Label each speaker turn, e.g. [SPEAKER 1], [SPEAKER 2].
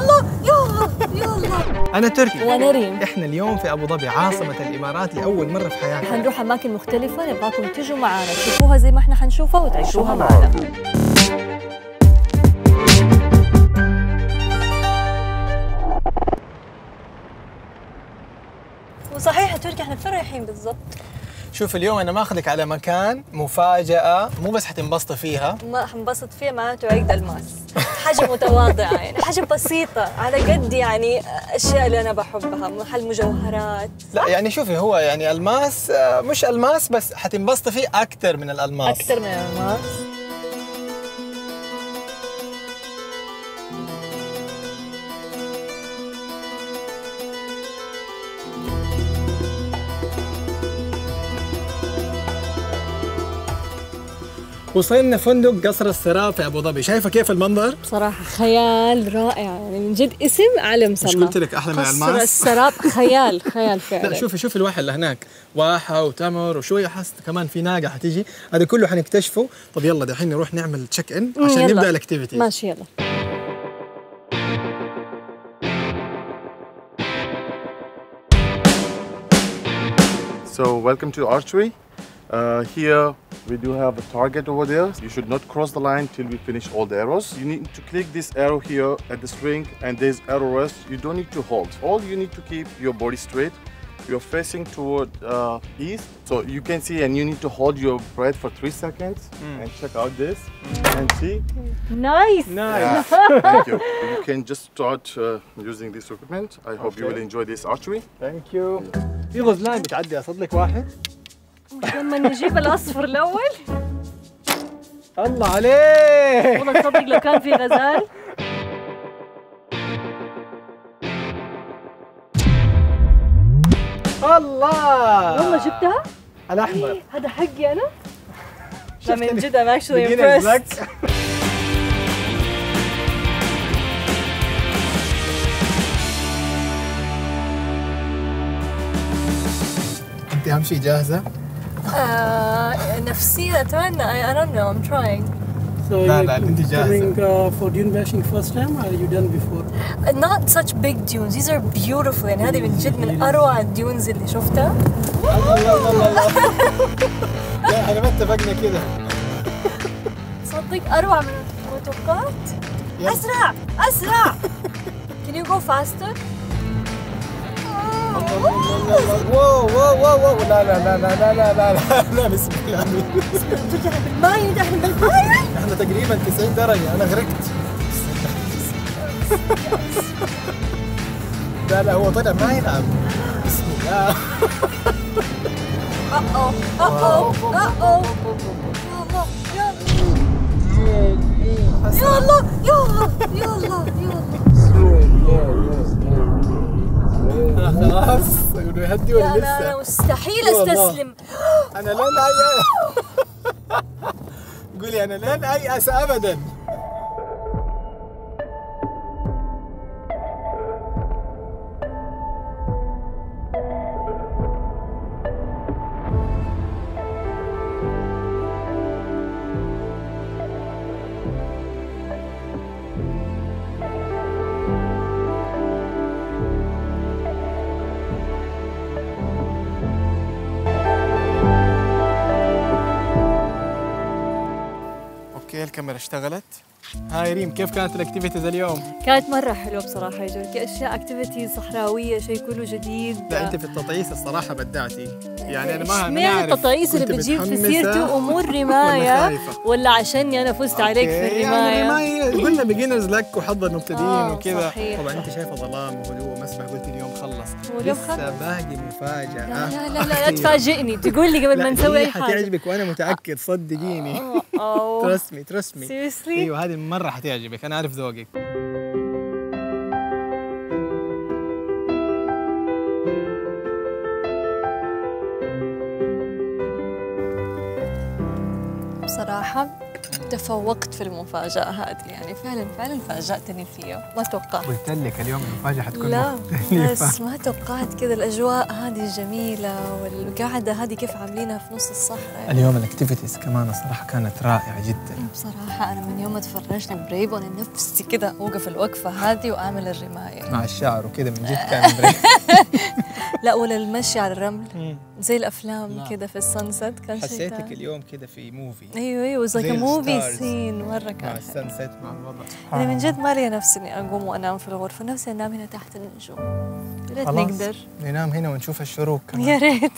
[SPEAKER 1] يلا يلا يلا
[SPEAKER 2] أنا تركي.
[SPEAKER 1] وأنا ريم
[SPEAKER 2] إحنا اليوم في أبو ظبي عاصمة الإمارات لأول مرة في حياتنا.
[SPEAKER 1] حنروح أماكن مختلفة نبغاكم تجوا معنا تشوفوها زي ما إحنا حنشوفها وتعيشوها معنا وصحيح تركي إحنا فين رايحين بالضبط؟
[SPEAKER 2] شوف اليوم أنا ماخذك على مكان مفاجأة مو بس حتنبسطي فيها.
[SPEAKER 1] ما حنبسط فيها معناته عيد ألماس. حاجة متواضعة يعني حاجة بسيطة. على قد يعني الأشياء اللي أنا بحبها محل مجوهرات.
[SPEAKER 2] لا يعني شوفي هو يعني ألماس آه، مش ألماس بس حتنبسطي فيه أكثر من الألماس.
[SPEAKER 1] أكثر من الماس
[SPEAKER 2] وصلنا فندق قصر السراب في أبو ظبي. شايفة كيف المنظر؟
[SPEAKER 1] بصراحة خيال رائع يعني من جد اسم على مسمى
[SPEAKER 2] مش قلت لك أحلى من
[SPEAKER 1] قصر
[SPEAKER 2] الماس؟
[SPEAKER 1] السراب خيال خيال فعلا.
[SPEAKER 2] لا شوفي شوفي الواحة اللي هناك. واحة وتمر وشوية حس كمان في ناقة حتيجي. هذا كله حنكتشفه. طب يلا دحين نروح نعمل check
[SPEAKER 1] in
[SPEAKER 2] عشان
[SPEAKER 1] يلا.
[SPEAKER 2] نبدأ ال activity
[SPEAKER 1] ماشي يلا.
[SPEAKER 3] So welcome to archery. Uh, here we do have a target over there. You should not cross the line till we finish all the arrows. You need to click this arrow here at the string and there's arrow rest. You don't need to hold. All you need to keep your body straight. You're facing toward uh, east. So you can see and you need to hold your breath for three seconds and check out this and see.
[SPEAKER 1] نايس
[SPEAKER 2] نايس
[SPEAKER 3] Thank you. You can just start uh, using this equipment. I hope you
[SPEAKER 2] Okay.
[SPEAKER 3] will enjoy this archery.
[SPEAKER 2] ثانك يو في غزلان بتعدي اصدق واحد
[SPEAKER 1] لما نجيب الأصفر الأول.
[SPEAKER 2] الله عليك.
[SPEAKER 1] والله تصدق لو كان في غزال.
[SPEAKER 2] الله.
[SPEAKER 1] والله جبتها؟
[SPEAKER 2] الأحمر.
[SPEAKER 1] هذا حقي أنا. لا من؟ جد I'm actually
[SPEAKER 2] beginner's
[SPEAKER 1] impressed.
[SPEAKER 2] luck. أنت أهم شيء جاهزة؟
[SPEAKER 1] آه، نفسيا أتمنى I, I don't know I'm trying
[SPEAKER 4] So
[SPEAKER 2] لا،
[SPEAKER 4] you're
[SPEAKER 2] لا، أنت جاهزة.
[SPEAKER 4] coming uh, for dune bashing first time or you done before?
[SPEAKER 1] not such big dunes these are beautiful يعني هذه من جد من أروع الديونز اللي شفتها
[SPEAKER 2] الله الله الله الله لا إحنا ما اتفقنا كده
[SPEAKER 1] تصدق أروع من المتوقعات
[SPEAKER 2] يلا.
[SPEAKER 1] أسرع أسرع Can you go faster?
[SPEAKER 2] واو واو واو واو لا لا لا لا لا لا لا لا لا بسم الله.
[SPEAKER 1] ترجع بالماي ده إحنا بالماي
[SPEAKER 2] إحنا تقريبا 90 درجة. أنا غرقت. لا لا هو طلع ما يلعب بسم الله.
[SPEAKER 1] أوه أوه أوه يلا يلا يلا يلا
[SPEAKER 2] خلاص يقولوا يهدي ولا
[SPEAKER 1] لا لا لا
[SPEAKER 2] لسه.
[SPEAKER 1] مستحيل. أستسلم.
[SPEAKER 2] أنا لن ايأس قولي أنا لن ايأس ابدا. okay الكاميرا اشتغلت. hi ريم كيف كانت ال activities اليوم؟
[SPEAKER 1] كانت مرة حلوة بصراحة يا تركي أشياء activities صحراوية شيء كله جديد.
[SPEAKER 2] لا أنت في التطعيس الصراحة بدعتي. يعني أنا ما ما
[SPEAKER 1] التطعيس اللي بتجيب في سيرته
[SPEAKER 2] ولا
[SPEAKER 1] رماية؟ ولا عشاني أنا فزت عليك في
[SPEAKER 2] يعني
[SPEAKER 1] الرماية؟
[SPEAKER 2] الرماية قلنا beginner's luck وحظ المبتدئين
[SPEAKER 1] آه،
[SPEAKER 2] وكذا. طبعا أنت شايفة ظلام وهدوء ومسبح قلت اليوم خلص. لسه. باقي مفاجأة.
[SPEAKER 1] لا لا لا لا, تفاجئني. تقول لي قبل ما نسوي أي حاجة.
[SPEAKER 2] حتعجبك وأنا متأكد صدقيني.
[SPEAKER 1] أوه.
[SPEAKER 2] trust me trust me
[SPEAKER 1] seriously
[SPEAKER 2] أيوه هذه مرة حتعجبك. أنا عارف ذوقك.
[SPEAKER 1] بصراحة تفوقت في المفاجأة هذه. يعني فعلا فعلا فاجأتني فيها ما توقعت.
[SPEAKER 2] قلت لك اليوم المفاجأة حتكون
[SPEAKER 1] لا
[SPEAKER 2] مختلفة.
[SPEAKER 1] بس ما توقعت كذا. الأجواء هذه الجميلة والقعدة هذه كيف عاملينها في نص الصحراء. يعني
[SPEAKER 2] اليوم ال activities كمان الصراحه كانت رائعة جدا.
[SPEAKER 1] بصراحة أنا من يوم ما تفرجنا Brave وأنا نفسي كذا أوقف الوقفة هذه وأعمل الرماية.
[SPEAKER 2] مع الشعر وكذا من جد كان Brave.
[SPEAKER 1] لا ولا المشي على الرمل. زي الأفلام
[SPEAKER 2] نعم.
[SPEAKER 1] كذا في ال sunset كان شيء
[SPEAKER 2] حسيتك
[SPEAKER 1] تاني.
[SPEAKER 2] اليوم كذا في movie
[SPEAKER 1] أيوه أيوه زي
[SPEAKER 2] movie
[SPEAKER 1] scene مرة
[SPEAKER 2] مع
[SPEAKER 1] كان حلو.
[SPEAKER 2] ال sunset مع الوضع
[SPEAKER 1] أنا من جد ما لي نفسي إني أقوم وأنام في الغرفة نفسي أنام هنا تحت النجوم يا ريت. نقدر
[SPEAKER 2] ننام هنا ونشوف الشروق كمان
[SPEAKER 1] يا ريت